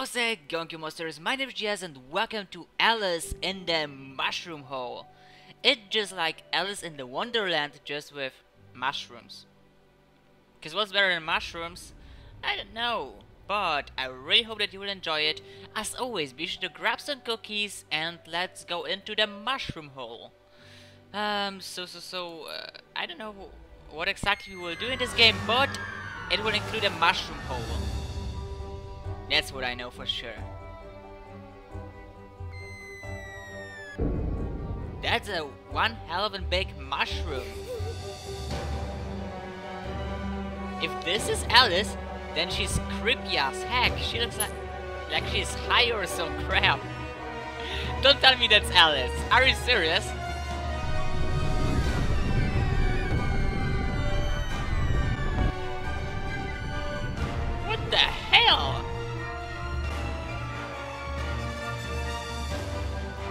How's it going, monsters? My name is Jazz and welcome to Alice in the Mushroom Hole. It's just like Alice in the Wonderland, just with mushrooms. Cause what's better than mushrooms? I don't know. But I really hope that you will enjoy it. As always, be sure to grab some cookies and let's go into the mushroom hole. Um, so, so, so, uh, I don't know what exactly we will do in this game, but it will include a mushroom hole. That's what I know for sure. That's a one hell of a big mushroom. If this is Alice, then she's creepy as heck. She looks like like she's high or some crap. Don't tell me that's Alice. Are you serious?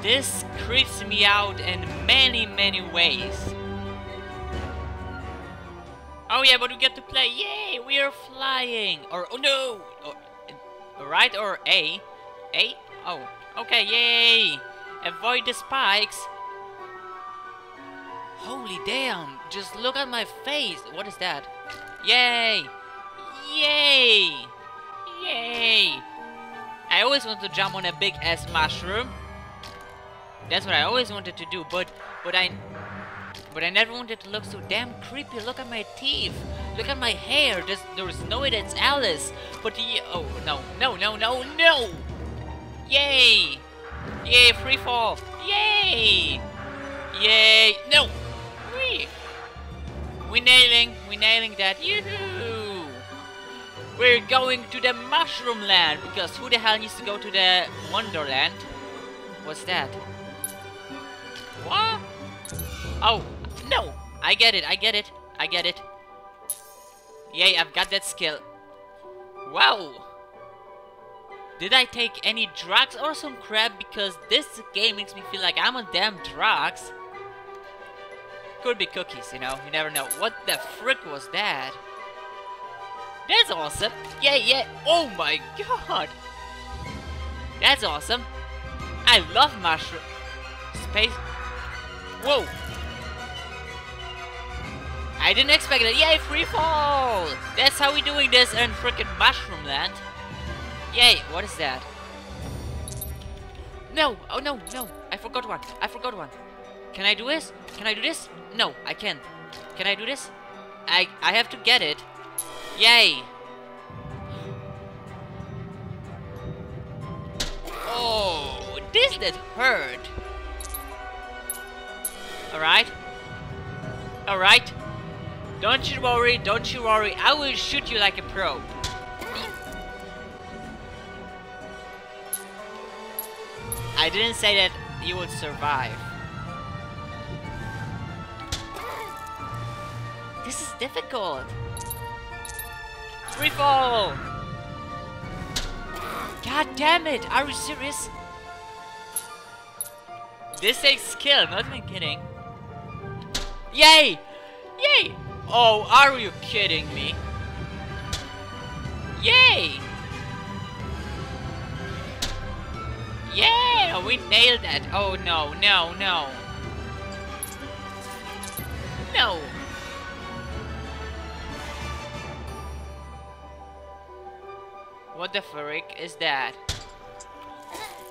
This creeps me out in many, many ways. Oh yeah, but we get to play. Yay, we are flying. Or, oh no. Or, right or A. A? Oh, okay, yay. Avoid the spikes. Holy damn, just look at my face. What is that? Yay. Yay. Yay. I always want to jump on a big ass mushroom. That's what I always wanted to do, but but I but I never wanted to look so damn creepy. Look at my teeth. Look at my hair. There's there's no way that's Alice. But the oh no no no no no! Yay! Yay! Free fall! Yay! Yay! No! We we nailing we nailing that. Yoo-hoo! We're going to the Mushroom Land because who the hell needs to go to the Wonderland? What's that? Oh, no! I get it, I get it, I get it. Yay, I've got that skill. Wow! Did I take any drugs or some crap? Because this game makes me feel like I'm on damn drugs. Could be cookies, you know, you never know. What the frick was that? That's awesome! Yeah, yeah, oh my god! That's awesome! I love mushroom... Space... Whoa! I didn't expect it. Yay, free fall! That's how we doing this in freaking Mushroom Land. Yay, what is that? No! Oh no, no! I forgot one. I forgot one. Can I do this? Can I do this? No, I can't. Can I do this? I I have to get it. Yay! Oh, this did hurt. Alright. Alright. Don't you worry, don't you worry. I will shoot you like a pro. I didn't say that you would survive. This is difficult. Free fall! God damn it! Are you serious? This takes skill, not even kidding. Yay! Yay! Oh, are you kidding me? Yay! Yeah! We nailed that! Oh no, no, no! No! What the frick is that?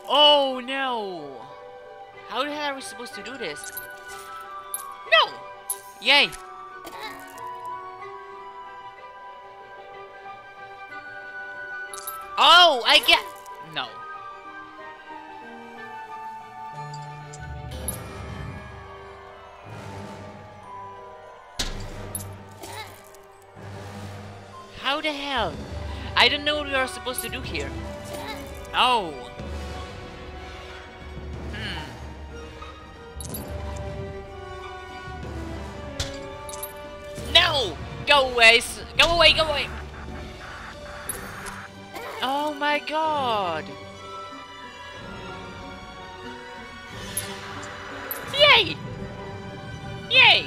Oh no! How the hell are we supposed to do this? No! Yay! Oh, I get... No. How the hell? I don't know what we are supposed to do here. Oh. Hmm. No! Go away! Go away! Go away! Oh my god! Yay! Yay!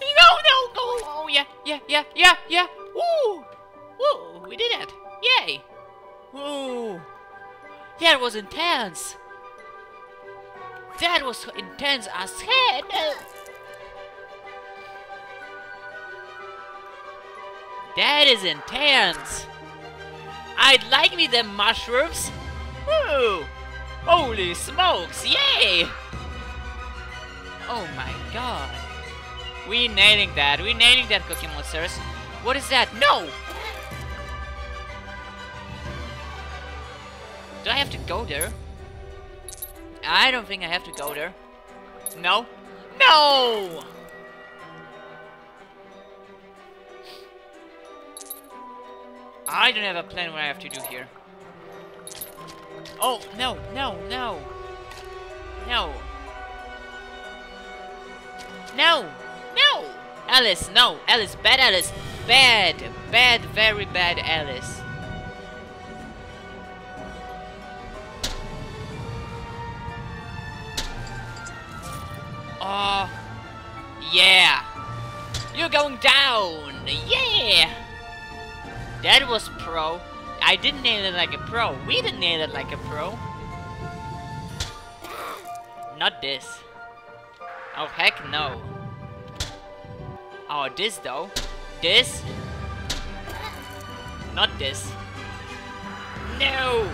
No, no, go! Oh yeah, yeah, yeah, yeah, yeah! Woo! Woo! we did it! Yay! Ooh! That was intense! That was intense as hell! That is intense! I'd like me them mushrooms! Woo! Holy smokes, yay! Oh my god. We nailing that, we nailing that Cookie Monsters. What is that? No! Do I have to go there? I don't think I have to go there. No? No! I don't have a plan what I have to do here. Oh, no, no, no. No. No! No! Alice, no! Alice, bad Alice! Bad! Bad, very bad Alice. Oh, yeah! You're going down! Yeah! That was pro. I didn't nail it like a pro. We didn't nail it like a pro. Not this. Oh, heck no. Oh, this though. This? Not this. No!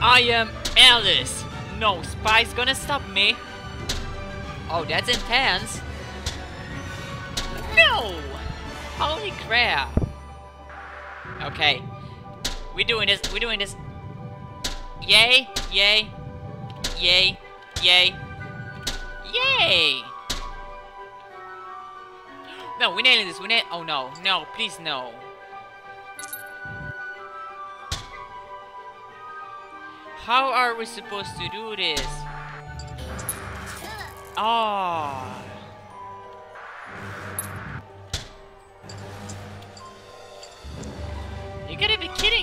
I am Alice! No spy's gonna stop me! Oh, that's intense! No! Holy crap! Okay. We're doing this, we're doing this. Yay, yay, yay, yay, yay! No, we're nailing this, we're nail- Oh no, no, please no. How are we supposed to do this? Oh.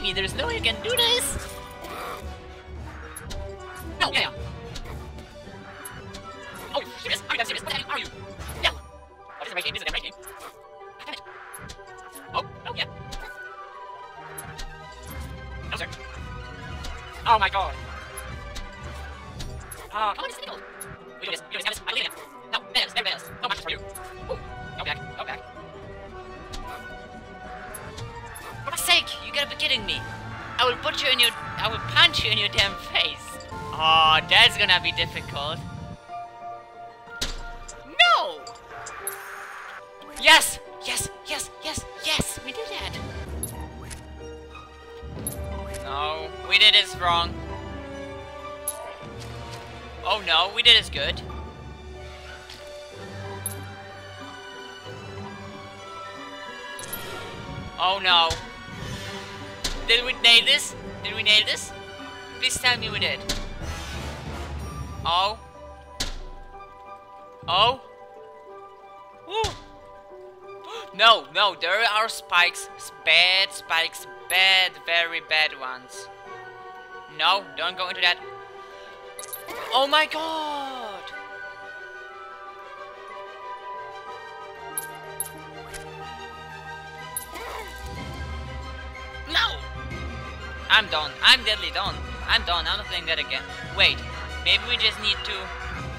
Me, there's no way you can do this! No, yeah, yeah. Oh, serious? Are you serious? What the hell are you? No! Oh, this is a rage game, this is a game. Damn it. Oh, oh, yeah. No, sir. Oh my god. Ah. Oh, come on, just go. We do this, we do this, I'm leaving it. Gotta be kidding me. I will put you in your, I will punch you in your damn face. Oh, that's gonna be difficult. No! Yes! Yes, yes, yes, yes! We did that! No, we did this wrong. Oh no, we did this good. Oh no. Did we nail this? Did we nail this? Please tell me we did. Oh. Oh. Woo. No, no, there are spikes. Bad spikes. Bad, very bad ones. No, don't go into that. Oh my god! I'm done. I'm deadly done. I'm done. I'm not playing that again. Wait. Maybe we just need to...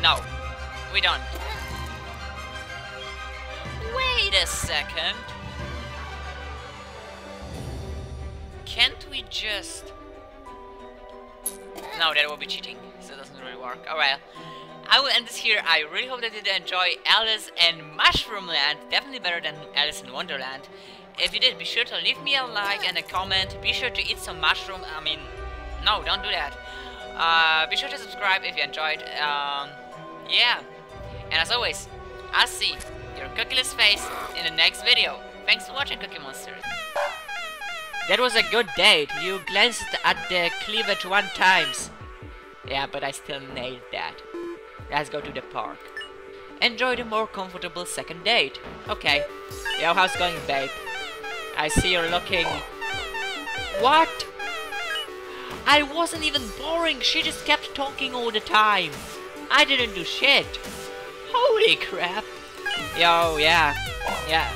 No. We don't. Wait a second. Can't we just... No, that would be cheating, so it doesn't really work. Alright, I will end this here. I really hope that you did enjoy Alice in Mushroomland. Definitely better than Alice in Wonderland. If you did, be sure to leave me a like and a comment. Be sure to eat some mushroom. I mean, no, don't do that. Uh, be sure to subscribe if you enjoyed. Um, yeah. And as always, I'll see your cookieless face in the next video. Thanks for watching, Cookie Monster. That was a good date. You glanced at the cleavage one times. Yeah, but I still nailed that. Let's go to the park. Enjoy the more comfortable second date. Okay. Yo, how's going, babe? I see you're looking... What? I wasn't even boring. She just kept talking all the time. I didn't do shit. Holy crap. Yo, yeah. Yeah.